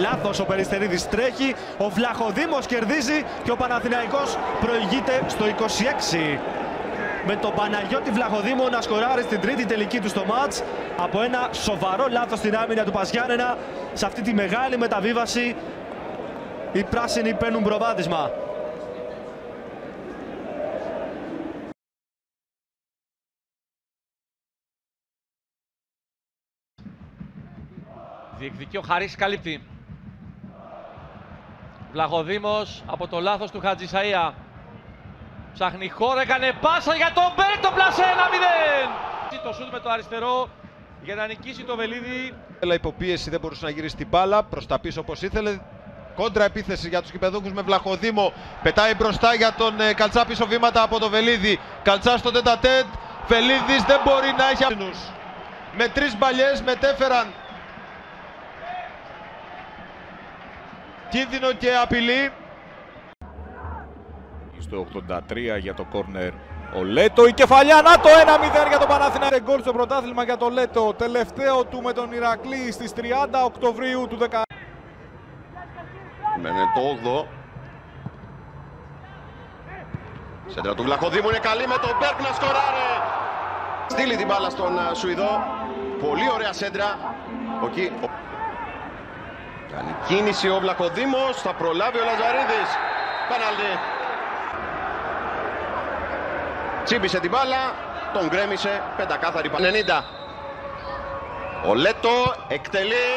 Λάθος ο Περιστερίδης τρέχει, ο Βλαχοδήμος κερδίζει και ο Παναθηναϊκός προηγείται στο 26. Με τον Παναγιώτη Βλαχοδήμο να σκοράρει στην τρίτη τελική του στο μάτς από ένα σοβαρό λάθος στην άμυνα του Πασιάννενα σε αυτή τη μεγάλη μεταβίβαση οι πράσινοι παίρνουν προβάδισμα. Διεκδικεί ο Χαρίς καλύπτει. Βλαχοδήμος από το λάθος του Χατζησαΐα. Ψάχνει χώρο, έκανε πάσα για τον Μπέρτο Πλασέ 1-0. Το σούτ με το αριστερό για να νικήσει το Βελίδι. Αλλά υποπίεση δεν μπορούσε να γυρίσει την μπάλα προς τα πίσω όπως ήθελε. Κόντρα επίθεση για τους κυπεδούκους με Βλαχοδήμο. Πετάει μπροστά για τον ε, Καλτσά πίσω βήματα από το Βελίδι. Καλτσά στο τετατέτ. Βελίδης δεν μπορεί να έχει απεινούς. Με τρεις μπαλιές μετέφεραν κίνδυνο και απειλή. Στο 83 για το κόρνερ ο Λέτο, η κεφαλιά, να το 1-0 για τον Παναθηναϊκό. Γκολ στο πρωτάθλημα για τον Λέτο, τελευταίο του με τον Ηρακλή στις 30 Οκτωβρίου του 10. Μένε το 8. Σέντρα του Βλαχοδήμου είναι καλή με τον Μπέρκ να σκοράρει. Στείλει την μπάλα στον ε, Σουηδό. Πολύ ωραία σέντρα. Εκεί. Κάνει κίνηση ο Βλαχοδήμος. Θα προλάβει ο Λαζαρίδης. Πέναλτι. Τσίμπησε την μπάλα. Τον γκρέμισε. Πεντακάθαρη 90. Ο Λέτο εκτελεί.